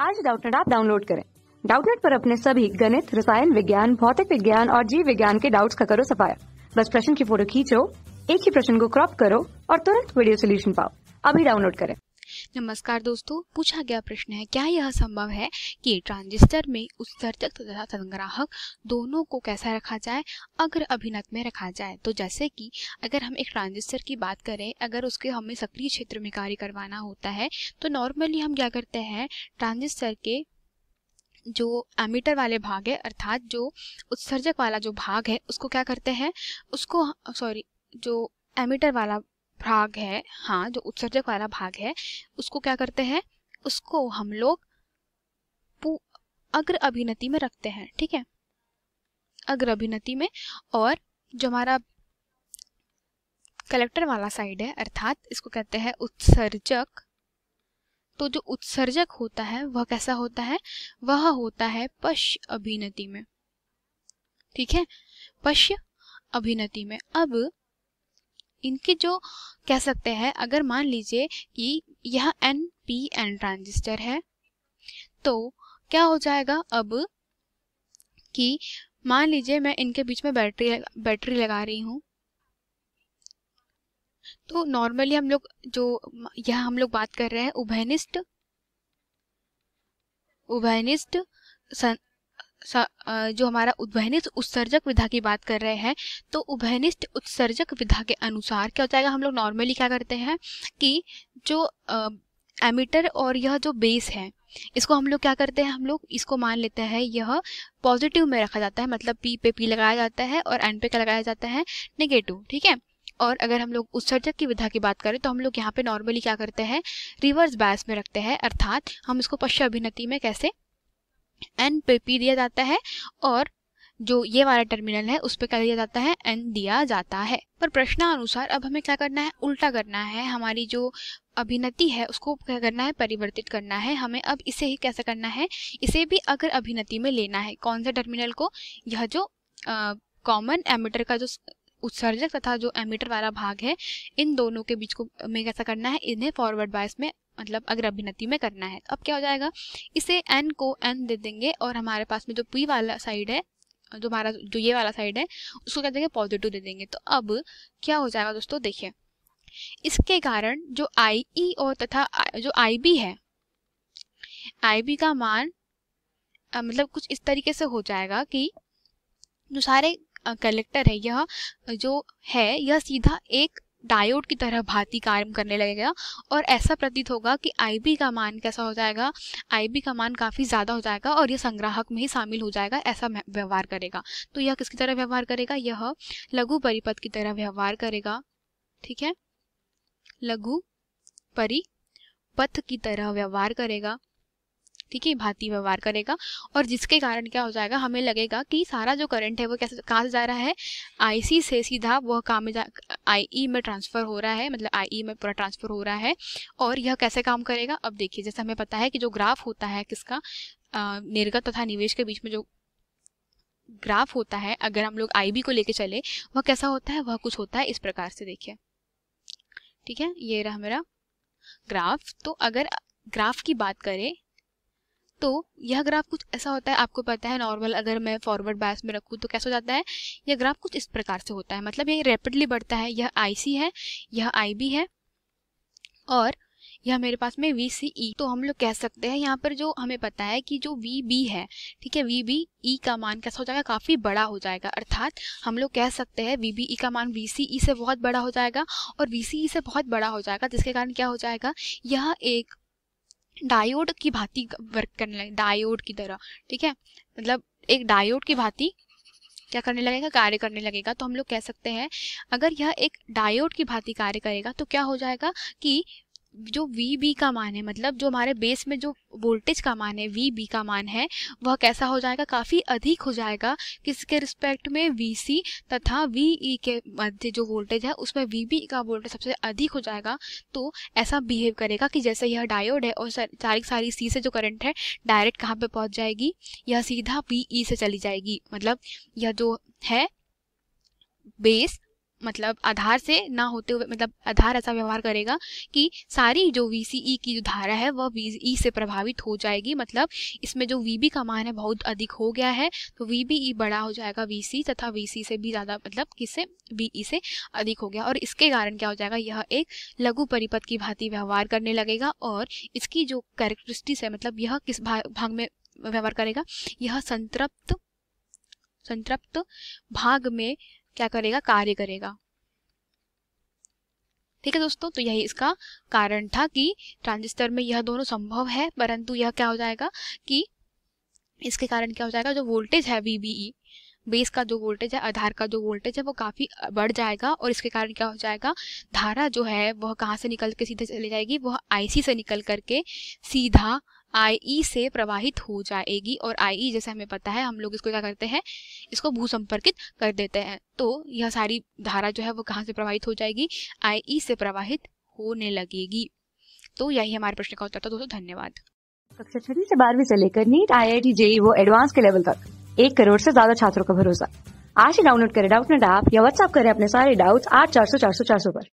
आज डाउटनेट आप डाउनलोड करें। डाउटनेट पर अपने सभी गणित, रसायन विज्ञान, भौतिक विज्ञान और जीव विज्ञान के डाउट्स का करो सफाया। बस प्रश्न की फ़ोटो खींचो, एक ही प्रश्न को क्रॉप करो और तुरंत वीडियो सोल्यूशन पाओ। अभी डाउनलोड करें। नमस्कार दोस्तों, पूछा गया प्रश्न है, क्या यह संभव है कि ट्रांजिस्टर में उत्सर्जक तथा संग्राहक दोनों को कैसा रखा जाए? अगर अभिनत में रखा जाए तो जैसे कि अगर हम एक ट्रांजिस्टर की बात करें, अगर उसके हमें सक्रिय क्षेत्र में कार्य करवाना होता है तो नॉर्मली हम क्या करते हैं, ट्रांजिस्टर के जो एमीटर वाले भाग है, अर्थात जो उत्सर्जक वाला जो भाग है, उसको क्या करते हैं, उसको, सॉरी, जो एमीटर वाला भाग है हाँ जो उत्सर्जक वाला भाग है, उसको क्या करते हैं? उसको हम लोग अग्र अभिनति में रखते हैं, ठीक है? अग्र अभिनति में और जो हमारा कलेक्टर वाला साइड है, अर्थात इसको कहते हैं उत्सर्जक तो जो उत्सर्जक होता है, वह कैसा होता है? वह होता है पश्य अभिनति में, ठीक है? पश्य अभिनति में, अब इनके जो कह सकते हैं, अगर मान लीजिए कि यह एन पी एन ट्रांजिस्टर है तो क्या हो जाएगा अब कि मान लीजिए मैं इनके बीच में बैटरी बैटरी लगा रही हूँ। तो नॉर्मली हम लोग जो यह हम लोग बात कर रहे हैं, उभयनिष्ठ उभयनिष्ठ जो हमारा उभयनिष्ठ उत्सर्जक विधा की बात कर रहे हैं तो उभयनिष्ठ उत्सर्जक विधा के अनुसार क्या हो? जाएगा हम लोग नॉर्मली क्या करते हैं कि जो एमीटर और यह जो बेस है, इसको हम लोग क्या करते हैं? हम लोग इसको मान लेते हैं, यह पॉजिटिव में रखा जाता है मतलब पी पे पी लगाया जाता है और एन पे क्या लगाया जाता है? नेगेटिव ठीक है? और अगर हम लोग उत्सर्जक की विधा की बात करें तो हम लोग यहाँ पे नॉर्मली क्या करते हैं? रिवर्स बायस में रखते हैं, अर्थात हम इसको पश्चिम अभिनति में कैसे एन पे, पी दिया जाता है और जो ये वाला टर्मिनल है, उस पर क्या दिया जाता है? एन दिया जाता है। पर प्रश्नानुसार अब हमें क्या करना है? उल्टा करना है। हमारी जो अभिनति है, उसको क्या करना है? परिवर्तित करना है। हमें अब इसे ही कैसे करना है? इसे भी अगर अभिनति में लेना है, कौन से टर्मिनल को? यह जो कॉमन एमीटर का जो उत्सर्जक तथा जो एमीटर वाला भाग है, इन दोनों के बीच को में कैसा करना है? इन्हें फॉरवर्ड बायस में मतलब अगर अभिनति में करना है तो अब क्या हो जाएगा? इसे एन को एन दे देंगे और हमारे पास में जो पी वाला साइड है, जो हमारा, जो ये वाला साइड है, उसको क्या देंगे? पॉजिटिव दे देंगे। तो अब क्या हो जाएगा दोस्तों? देखिए, इसके कारण जो आई ई और तथा जो आई बी है आई बी का मान मतलब कुछ इस तरीके से हो जाएगा कि जो सारे कलेक्टर है, यह जो है, यह सीधा एक डायोड की तरह भांति कार्य करने लगेगा और ऐसा प्रतीत होगा कि आईबी का मान कैसा हो जाएगा? आईबी का मान काफ़ी ज़्यादा हो जाएगा और यह संग्राहक में ही शामिल हो जाएगा, ऐसा व्यवहार करेगा। तो यह किसकी तरह व्यवहार करेगा? यह लघु परिपथ की तरह व्यवहार करेगा, ठीक है? लघु परिपथ की तरह व्यवहार करेगा। ठीक है, भांति व्यवहार करेगा। और जिसके कारण क्या हो जाएगा, हमें लगेगा कि सारा जो करंट है वो कैसे कहाँ से जा रहा है? आईसी से सीधा वह काम में आईई में ट्रांसफ़र हो रहा है मतलब आईई में पूरा ट्रांसफ़र हो रहा है। और यह कैसे काम करेगा? अब देखिए, जैसे हमें पता है कि जो ग्राफ होता है किसका निर्गत तथा निवेश के बीच में जो ग्राफ होता है, अगर हम लोग आईबी को लेके चले, वह कैसा होता है? वह कुछ होता है इस प्रकार से देखिए। ठीक है, ये रहा मेरा ग्राफ तो अगर ग्राफ की बात करें तो यह ग्राफ कुछ ऐसा होता है, आपको पता है नॉर्मल अगर मैं फॉरवर्ड बायस में रखूँ तो कैसा हो जाता है? यह ग्राफ कुछ इस प्रकार से होता है मतलब ये रैपिडली बढ़ता है, यह आईसी है, यह आईबी है और यह मेरे पास में वी सी ई तो हम लोग कह सकते हैं, यहाँ पर जो हमें पता है कि जो वी बी है, ठीक है वी बी ई का मान कैसा हो जाएगा? काफ़ी बड़ा हो जाएगा, अर्थात हम लोग कह सकते हैं वी बी ई का मान वी सी ई से बहुत बड़ा हो जाएगा और वी सी ई से बहुत बड़ा हो जाएगा, जिसके कारण क्या हो जाएगा? यह एक डायोड की भांति वर्क करने लगे, डायोड की तरह, ठीक है? मतलब एक डायोड की भांति क्या करने लगेगा? कार्य करने लगेगा। तो हम लोग कह सकते हैं, अगर यह एक डायोड की भांति कार्य करेगा तो क्या हो जाएगा कि जो वी बी का मान है मतलब जो हमारे बेस में जो वोल्टेज का मान है वी बी का मान है, वह कैसा हो जाएगा? काफ़ी अधिक हो जाएगा किसके रिस्पेक्ट में? वी सी तथा वी ई e के मध्य जो वोल्टेज है, उसमें वी बी का वोल्टेज सबसे अधिक हो जाएगा। तो ऐसा बिहेव करेगा कि जैसे यह डायोड है और सारी सारी सी से जो करंट है डायरेक्ट कहाँ पे पहुँच जाएगी? यह सीधा वी ई e से चली जाएगी। मतलब यह जो है बेस मतलब आधार से ना होते हुए मतलब आधार ऐसा व्यवहार करेगा कि सारी जो वीसीई की जो धारा है, वह वीई से प्रभावित हो जाएगी। मतलब इसमें जो वीबी का मान है, बहुत अधिक हो गया है तो वीबीई बड़ा हो जाएगा वीसी तथा वीसी से भी ज़्यादा मतलब किससे? बीई से अधिक हो गया। और इसके कारण क्या हो जाएगा, यह एक लघु परिपथ की भांति व्यवहार करने लगेगा और इसकी जो कैरेक्टरिस्टिक्स है मतलब यह किस भाग में व्यवहार करेगा, यह संतृप्त संतृप्त भाग में क्या करेगा? कार्य करेगा। ठीक है दोस्तों तो यही इसका कारण था कि ट्रांजिस्टर में यह दोनों संभव है, परंतु यह क्या हो जाएगा कि इसके कारण क्या हो जाएगा, जो वोल्टेज है वीबीई बेस का जो वोल्टेज है, आधार का जो वोल्टेज है, वो काफ़ी बढ़ जाएगा और इसके कारण क्या हो जाएगा, धारा जो है, वह कहाँ से निकल के सीधे चली जाएगी? वह आईसी से निकल करके सीधा आईई से प्रवाहित हो जाएगी और आई जैसे हमें पता है, हम लोग इसको क्या करते हैं? इसको भू संपर्कित कर देते हैं। तो यह सारी धारा जो है वो कहाँ से प्रवाहित हो जाएगी? आईई से प्रवाहित होने लगेगी। तो यही हमारे प्रश्न का उत्तर था। दोस्तों, धन्यवाद। कक्षा छठी से बारहवीं से लेकर NEET I I T JEE वो एडवांस के लेवल तक। एक करोड़ से ज़्यादा छात्रों का भरोसा। आज ही डाउनलोड करें डाउट नेट ऐप या व्हाट्सअप करें अपने सारे डाउट्स आठ चार सौ चार सौ चार सौ पर।